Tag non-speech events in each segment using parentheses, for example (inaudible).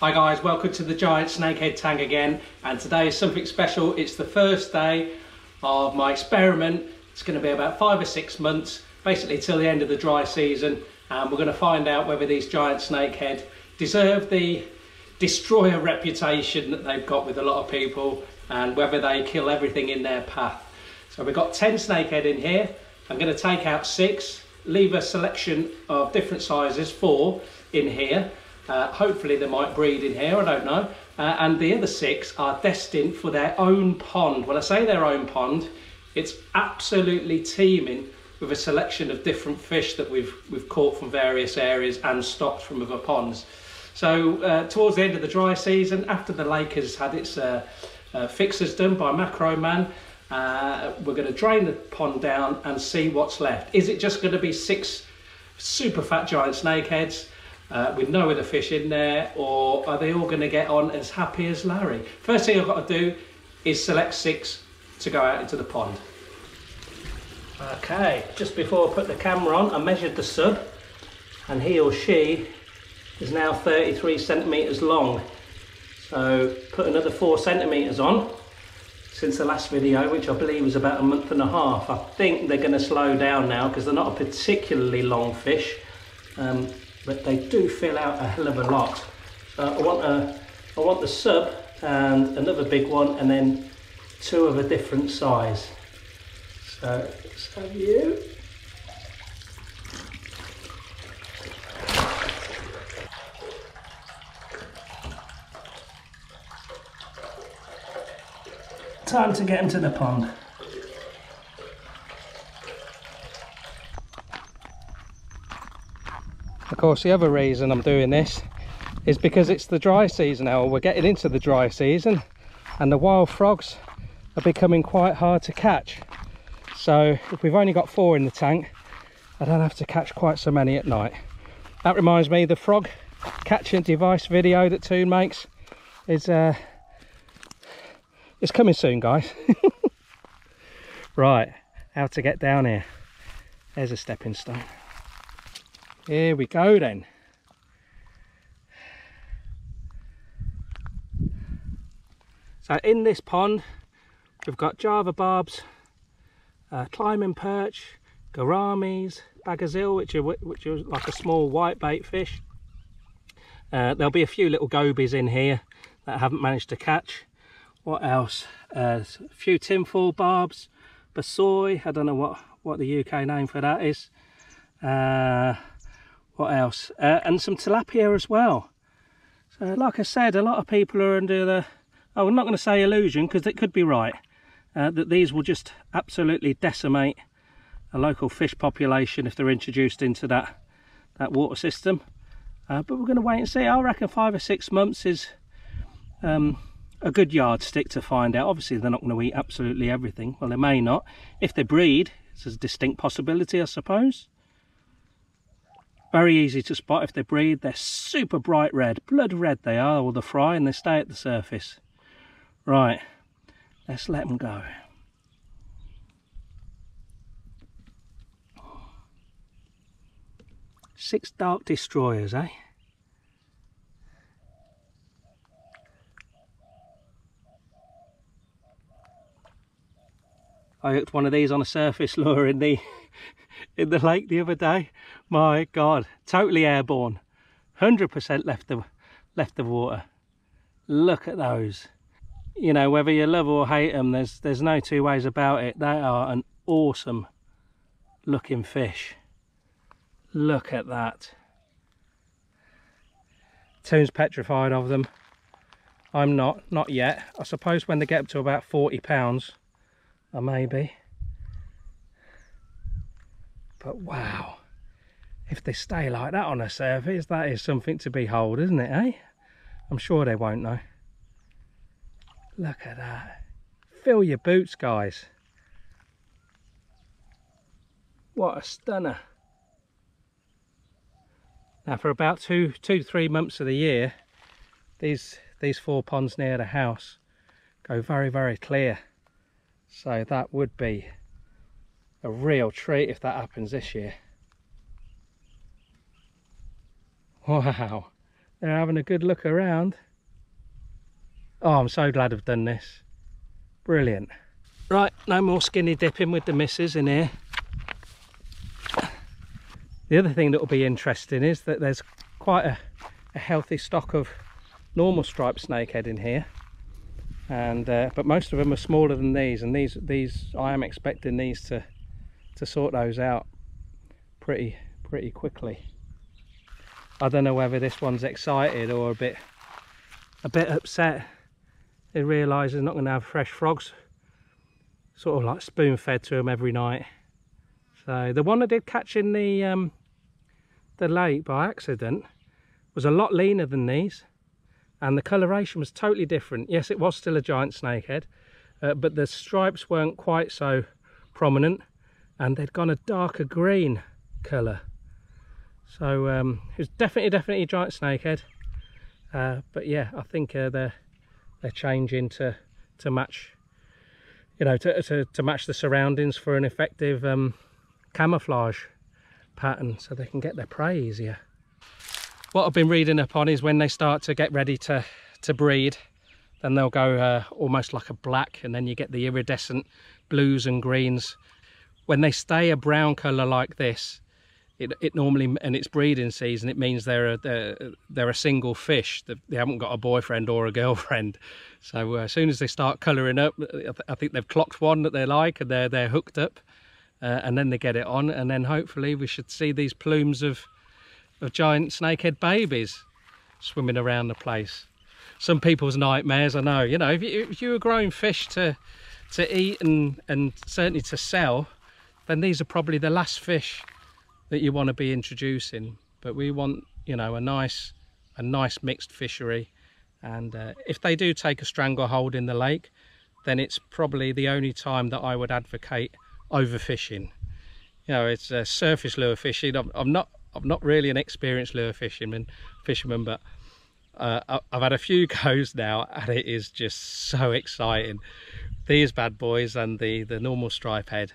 Hi guys, welcome to the Giant Snakehead Tank again and today is something special. It's the first day of my experiment. It's going to be about five or six months, basically till the end of the dry season and we're going to find out whether these giant snakehead deserve the destroyer reputation that they've got with a lot of people and whether they kill everything in their path. So we've got 10 snakehead in here. I'm going to take out six, leave a selection of different sizes, four in here. Uh, hopefully they might breed in here, I don't know. Uh, and the other six are destined for their own pond. When I say their own pond, it's absolutely teeming with a selection of different fish that we've, we've caught from various areas and stocked from other ponds. So uh, towards the end of the dry season, after the lake has had its uh, uh, fixers done by Macro Man, uh, we're going to drain the pond down and see what's left. Is it just going to be six super fat giant snakeheads uh, with no other fish in there, or are they all going to get on as happy as Larry? First thing I've got to do is select six to go out into the pond. Okay, just before I put the camera on, I measured the sub and he or she is now 33 centimetres long. So put another four centimetres on since the last video, which I believe was about a month and a half. I think they're going to slow down now because they're not a particularly long fish, um, but they do fill out a hell of a lot. So I want a, I want the sub and another big one, and then two of a different size. So have you. Time to get into the pond. Course, the other reason I'm doing this is because it's the dry season now. We're getting into the dry season and the wild frogs are becoming quite hard to catch. So if we've only got four in the tank, I don't have to catch quite so many at night. That reminds me, the frog catching device video that Toon makes is uh, it's coming soon, guys. (laughs) right, how to get down here. There's a stepping stone. Here we go then. So in this pond, we've got Java barbs, uh, climbing perch, gouramis, bagazil, which are which are like a small white bait fish. Uh, there'll be a few little gobies in here that I haven't managed to catch. What else? Uh, a few tinfoil barbs, basoi. I don't know what what the UK name for that is. Uh, what else? Uh, and some tilapia as well. So, like I said, a lot of people are under the. Oh, I'm not going to say illusion because it could be right uh, that these will just absolutely decimate a local fish population if they're introduced into that that water system uh, but we're going to wait and see I reckon five or six months is um, a good yardstick to find out obviously they're not going to eat absolutely everything well they may not if they breed it's a distinct possibility I suppose very easy to spot if they breed they're super bright red blood red they are or the fry and they stay at the surface right Let's let them go. Six dark destroyers, eh? I hooked one of these on a surface lure in the in the lake the other day. My God, totally airborne. 100% left the left the water. Look at those. You know whether you love or hate them there's there's no two ways about it. They are an awesome looking fish. Look at that. Toon's petrified of them. I'm not not yet. I suppose when they get up to about 40 pounds uh, I may be but wow if they stay like that on the surface that is something to behold isn't it eh I'm sure they won't though. Look at that. Fill your boots, guys. What a stunner. Now for about two, two, three months of the year, these, these four ponds near the house go very, very clear. So that would be a real treat if that happens this year. Wow, they're having a good look around. Oh, I'm so glad I've done this. Brilliant. Right, no more skinny dipping with the missus in here. The other thing that will be interesting is that there's quite a, a healthy stock of normal striped snakehead in here. And uh, but most of them are smaller than these, and these these I am expecting these to to sort those out pretty pretty quickly. I don't know whether this one's excited or a bit a bit upset. It realises not going to have fresh frogs sort of like spoon fed to them every night. So the one I did catch in the um, the lake by accident was a lot leaner than these and the coloration was totally different. Yes, it was still a giant snakehead, uh, but the stripes weren't quite so prominent and they'd gone a darker green colour. So um, it was definitely, definitely a giant snakehead. Uh, but yeah, I think uh, they're they're changing to to match, you know, to to, to match the surroundings for an effective um, camouflage pattern, so they can get their prey easier. What I've been reading up on is when they start to get ready to to breed, then they'll go uh, almost like a black, and then you get the iridescent blues and greens. When they stay a brown colour like this, it, it normally and it's breeding season it means they're a they're, they're a single fish. They haven't got a boyfriend or a girlfriend. So uh, as soon as they start coloring up i think they've clocked one that they like and they're they're hooked up uh, and then they get it on. And then hopefully we should see these plumes of of giant snakehead babies swimming around the place. Some people's nightmares i know. You know if you, if you were growing fish to to eat and and certainly to sell then these are probably the last fish that you want to be introducing. But we want you know a nice a nice mixed fishery. And uh, if they do take a stranglehold in the lake then it's probably the only time that I would advocate overfishing. You know it's a surface lure fishing. I'm, I'm not I'm not really an experienced lure fisherman fisherman but uh, I've had a few (laughs) goes now and it is just so exciting. These bad boys and the the normal stripe head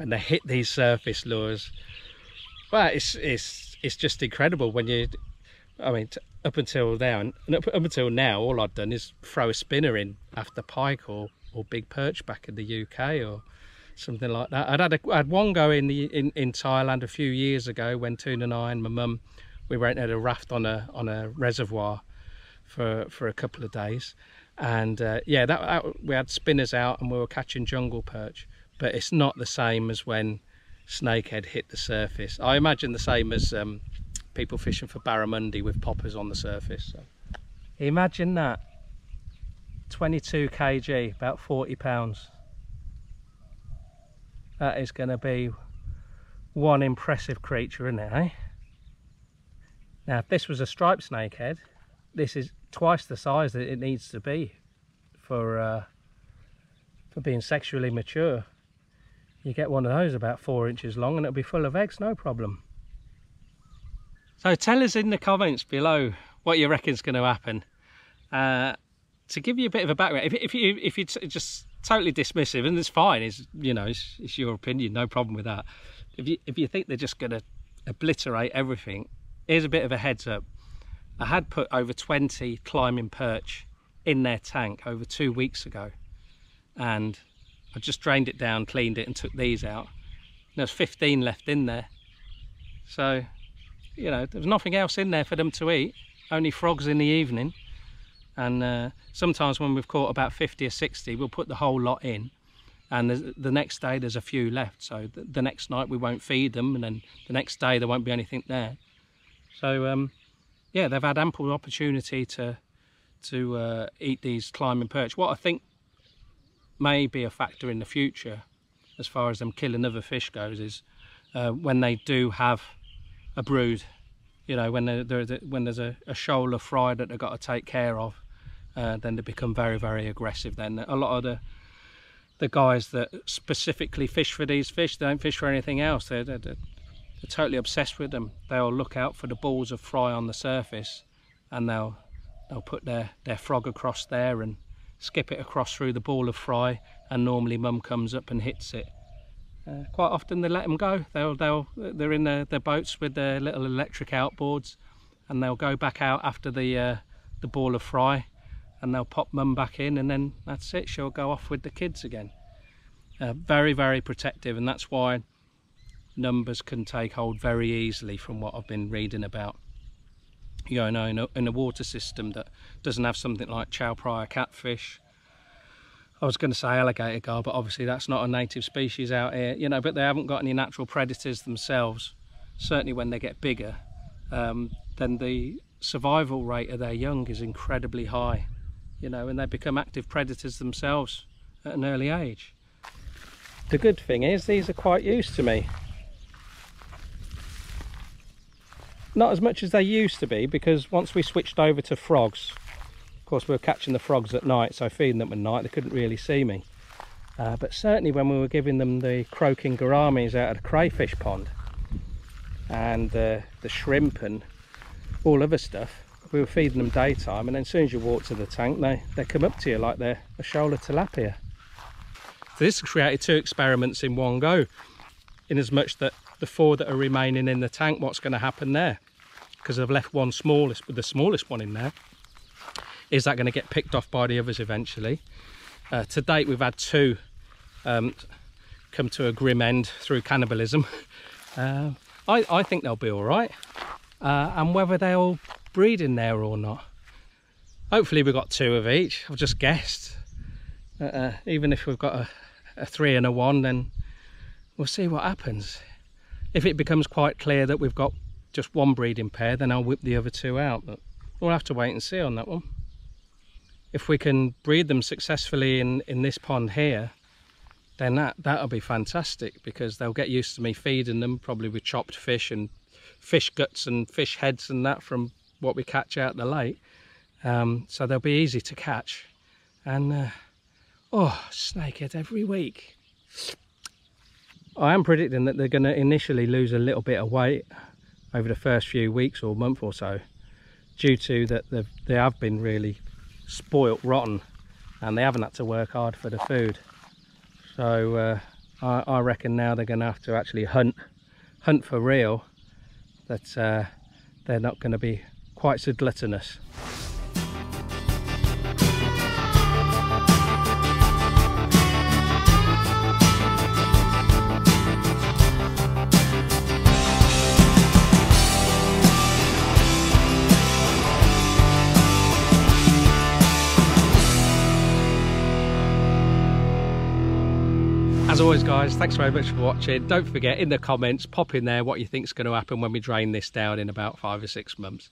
when they hit these surface lures. Well it's it's it's just incredible when you i mean up until now and up, up until now all i've done is throw a spinner in after pike or or big perch back in the uk or something like that. I'd had, a, I had one go in the in, in thailand a few years ago when Toon and i and my mum we went at a raft on a on a reservoir for for a couple of days. And uh, yeah that, that we had spinners out and we were catching jungle perch but it's not the same as when snakehead hit the surface. I imagine the same as um, people fishing for barramundi with poppers on the surface. So. Imagine that. 22 kg, about 40 pounds. That is going to be one impressive creature, isn't it, eh? Now, if this was a striped snakehead, this is twice the size that it needs to be for uh, for being sexually mature you get one of those about four inches long and it'll be full of eggs no problem. So tell us in the comments below what you reckon is going to happen. Uh, to give you a bit of a background if, if you if you just totally dismissive and it's fine it's you know it's, it's your opinion no problem with that. If you if you think they're just going to obliterate everything here's a bit of a heads up. I had put over 20 climbing perch in their tank over two weeks ago and I just drained it down, cleaned it and took these out. there's 15 left in there. So, you know, there's nothing else in there for them to eat, only frogs in the evening. And uh, sometimes when we've caught about 50 or 60, we'll put the whole lot in. And the next day there's a few left. So the, the, next night we won't feed them and then the next day there won't be anything there. So um, yeah, they've had ample opportunity to to uh, eat these climbing perch. What I think may be a factor in the future as far as them killing other fish goes is uh, when they do have a brood you know when there's a, when there's a, a, shoal of fry that they've got to take care of uh, then they become very very aggressive then. A lot of the the guys that specifically fish for these fish they don't fish for anything else. They're, they're, they're totally obsessed with them. They'll look out for the balls of fry on the surface and they'll they'll put their their frog across there and skip it across through the ball of fry and normally mum comes up and hits it. Uh, quite often they let them go. They'll, they'll, they're in their, their boats with their little electric outboards and they'll go back out after the uh, the ball of fry and they'll pop mum back in and then that's it she'll go off with the kids again uh, very very protective and that's why numbers can take hold very easily from what I've been reading about you know in a, in a water system that doesn't have something like Chao Phraya catfish. I was going to say alligator gar but obviously that's not a native species out here you know but they haven't got any natural predators themselves. Certainly when they get bigger um, then the survival rate of their young is incredibly high you know and they become active predators themselves at an early age. The good thing is these are quite used to me not as much as they used to be because once we switched over to frogs of course we were catching the frogs at night so feeding them at night they couldn't really see me. Uh, but certainly when we were giving them the croaking gouramis out of the crayfish pond and uh, the shrimp and all other stuff we were feeding them daytime and then as soon as you walk to the tank they they come up to you like they're a shoal of tilapia. So this created two experiments in one go in as much that the four that are remaining in the tank what's going to happen there? Because I've left one smallest the smallest one in there. Is that going to get picked off by the others eventually? Uh, to date we've had two um, come to a grim end through cannibalism. (laughs) Uh, I, I think they'll be all right. Uh, and whether they'll breed in there or not hopefully we've got two of each. I've just guessed. Uh, uh, even if we've got a, a three and a one then we'll see what happens if it becomes quite clear that we've got just one breeding pair, then I'll whip the other two out. But we'll have to wait and see on that one. If we can breed them successfully in, in this pond here, then that, that'll be fantastic because they'll get used to me feeding them, probably with chopped fish and fish guts and fish heads and that from what we catch out the lake. Um, so they'll be easy to catch. And, uh, oh, snakehead every week. I am predicting that they're going to initially lose a little bit of weight over the first few weeks or month or so due to that they have been really spoilt rotten and they haven't had to work hard for the food. So uh, I, I, reckon now they're going to have to actually hunt hunt for real that uh, they're not going to be quite so gluttonous as always guys thanks very much for watching. Don't forget in the comments pop in there what you think is going to happen when we drain this down in about five or six months